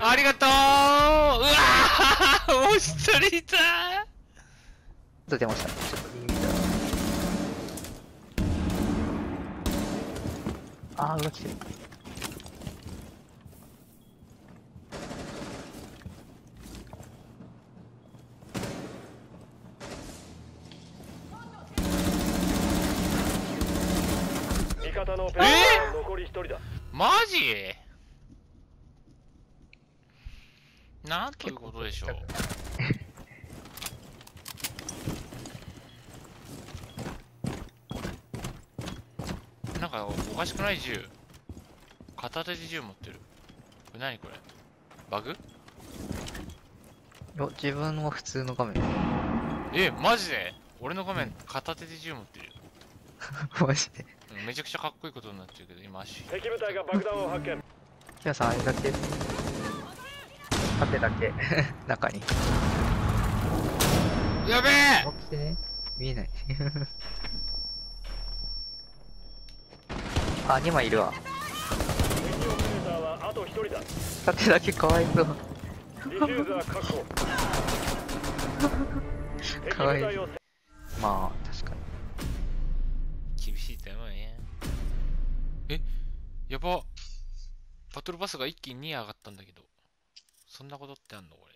ありがとううわーもう一人いたちょっと出ました。ちょっと右見たら。あー、裏来てる。味方のペレーターは残り一人だマジなんということでしょう。なんかおかしくない銃。片手で銃持ってる。これ何これ。バグ？よ、自分は普通の画面。えマジで？俺の画面片手で銃持ってるよ。マジで。うんめちゃくちゃかっこいいことになってるけど今足。敵部隊が爆弾を発見。キラさん、あれだけ。縦だけ。中に。やべえ起きてね。見えない。あ、2枚いるわ。縦だけかわいそう。かわいいまあ、確かに。厳しいと思うねえ？やばバトルパスが一気に2上がったんだけどそんなことってあんの？これ。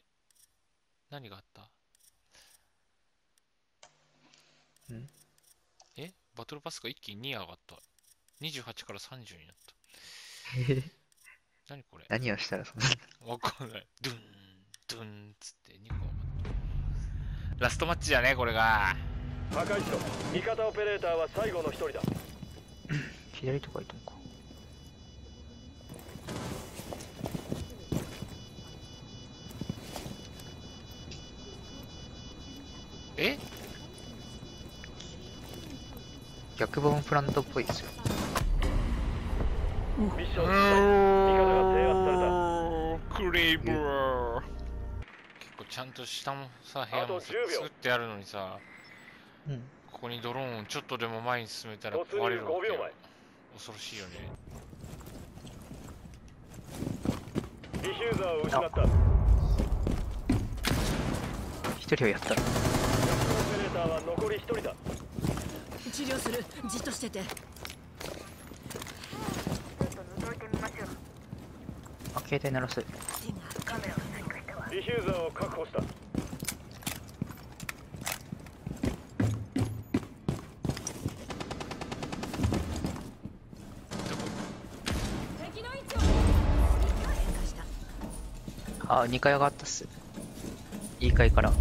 何があった？ん？え？バトルパスが一気に2上がった。28から30になった。何これ？何をしたらそんな？わかんない。ドゥンドゥンっつって。2個上がった。ラストマッチだねこれが。破壊しろ味方オペレーターは最後の一人だ。左とかいたのか。え？逆ボムプラントっぽいですよ。ミッション失敗味方が制圧されたクレイブー結構ちゃんと下もさ部屋もさ10秒作ってあるのにさうん。ここにドローンをちょっとでも前に進めたら壊れるわけ5秒よ前恐ろしいよね。ディフューザーを失った一人をやったーは残り一人だ治療するじっとしててあ、携帯鳴らす。ディフューザーを確保した敵の位置を変化したあ、2階上がったっす。いい階から。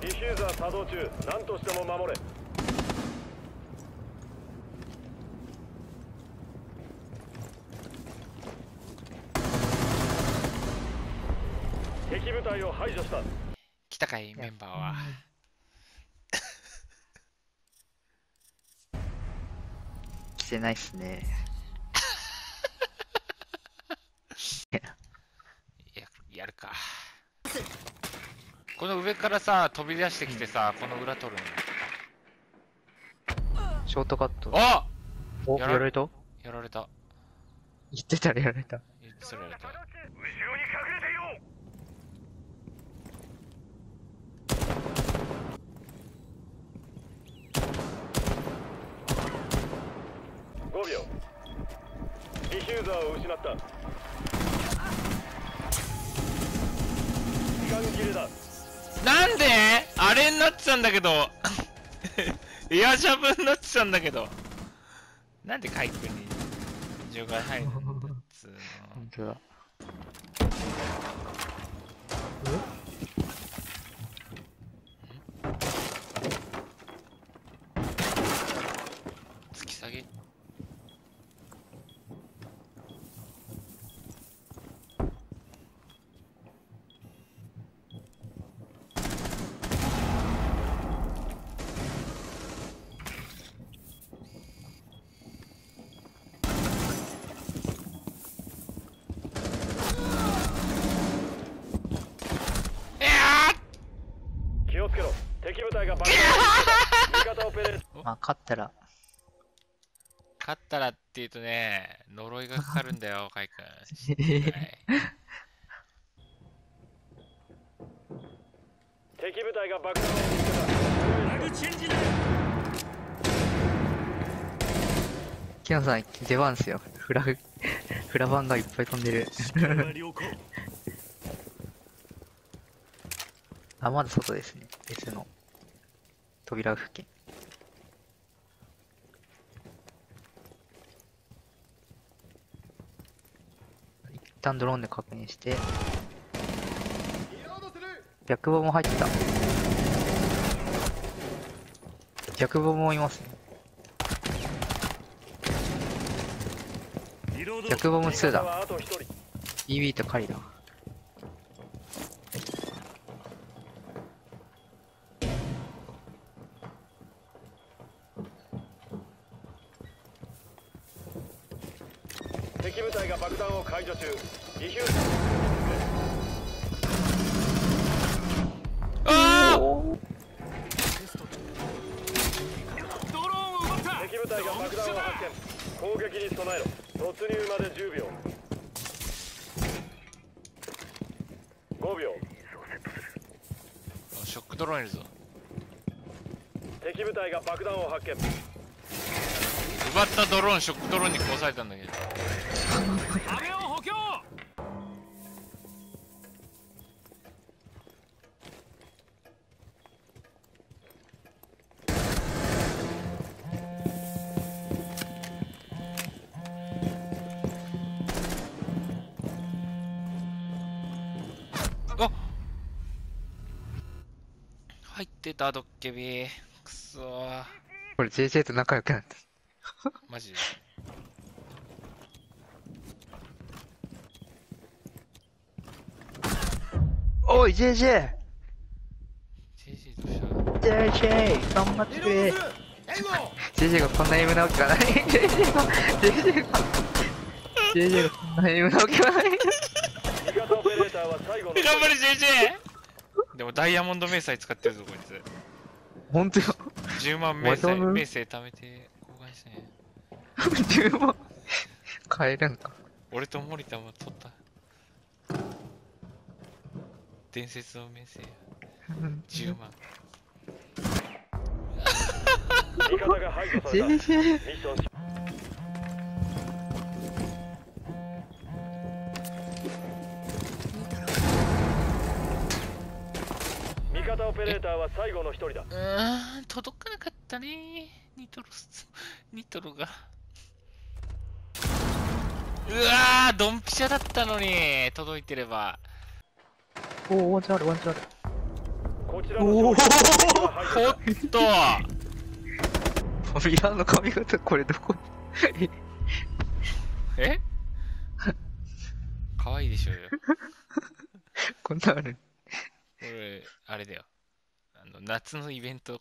ディフューザー作動中何としても守れ。敵部隊を排除した。来たかいメンバーは。来てないっすね。ややるかこの上からさ飛び出してきてさこの裏取るショートカット。の。あお、やられた？やられた。言ってたらやられた。言ってそれやられた。後ろに隠れていよ5秒。ディフューザーを失ったってたんだけど。エアジャブになってたんだけど。なんでカイ君に除外入るんだっつうの本当だ。突き下げいや気をつけろ敵部隊が爆弾を仕掛けた味方オペレーターまあ、勝ったら、勝ったらっていうとね、呪いがかかるんだよ、カイ君。はい敵部隊が爆弾を見つけたキノさん、出番っすよ。フラグ、フラバンがいっぱい飛んでる。あ、まだ外ですね。別の扉付近。一旦ドローンで確認して。逆ボも入った。逆ボもいますね。逆ボム2だ。EB とカリだ。敵部隊が除中ディフューあ敵部隊が爆弾を発見攻撃に備えろ突入まで10秒5秒ーショックドローンいるぞ。敵部隊が爆弾を発見奪ったドローン、ショックドローンに殺されたんだけど。ってたドッケビくそーこれ JJ と仲良くなった。マジでおい JJ!JJ! ジェジーどうした？JJ! 頑張ってくれ JJ がこんなエムなわけがない JJ が JJ が JJ がこんなエムなわけがない頑張れ JJ! でもダイヤモンド迷彩使ってるぞこいつ。本当よ。10万迷彩。迷彩貯めて交換して。ね10万買えるんか。俺と森田も取った。伝説の迷彩10万。味方が排除されたミ JJ ッション方オペレーターは最後の一人だ。うーん届かなかったね。ニトロスニトロが。うわードンピシャだったのに。届いてれば。おおワンチャンあるワンチャンある。こちらの勝利は排除おっと。ミラーの髪型これどこ？え？可愛いでしょうよ。こんなんあるあれだよ。あの夏のイベント